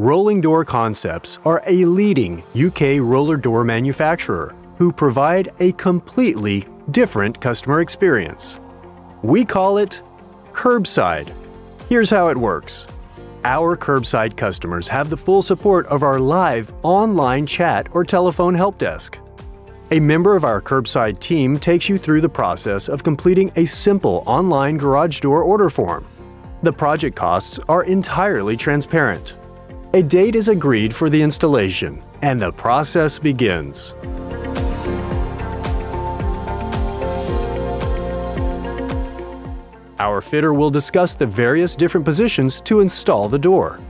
Rolling Door Concepts are a leading UK roller door manufacturer who provide a completely different customer experience. We call it Kerbside. Here's how it works. Our Kerbside customers have the full support of our live online chat or telephone help desk. A member of our Kerbside team takes you through the process of completing a simple online garage door order form. The project costs are entirely transparent. A date is agreed for the installation, and the process begins. Our fitter will discuss the various different positions to install the door.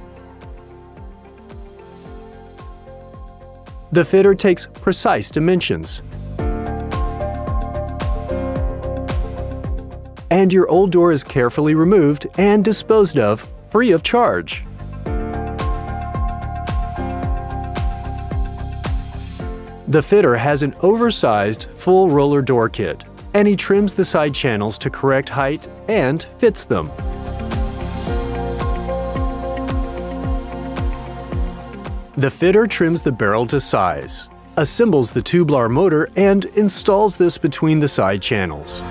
The fitter takes precise dimensions. And your old door is carefully removed and disposed of free of charge. The fitter has an oversized full roller door kit, and he trims the side channels to correct height and fits them. The fitter trims the barrel to size, assembles the tubular motor, and installs this between the side channels.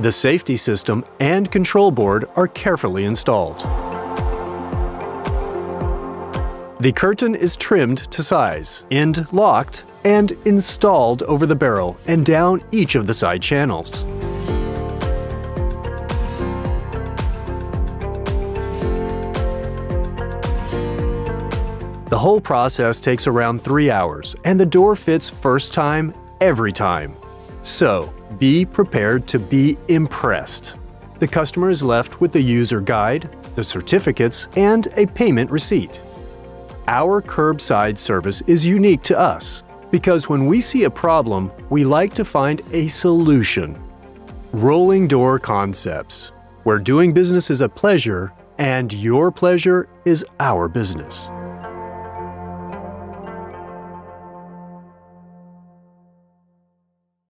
The safety system and control board are carefully installed. The curtain is trimmed to size, end locked, and installed over the barrel and down each of the side channels. The whole process takes around 3 hours and the door fits first time, every time. So, be prepared to be impressed. The customer is left with the user guide, the certificates, and a payment receipt. Our Kerbside service is unique to us because when we see a problem, we like to find a solution. Rolling Door Concepts, where doing business is a pleasure and your pleasure is our business.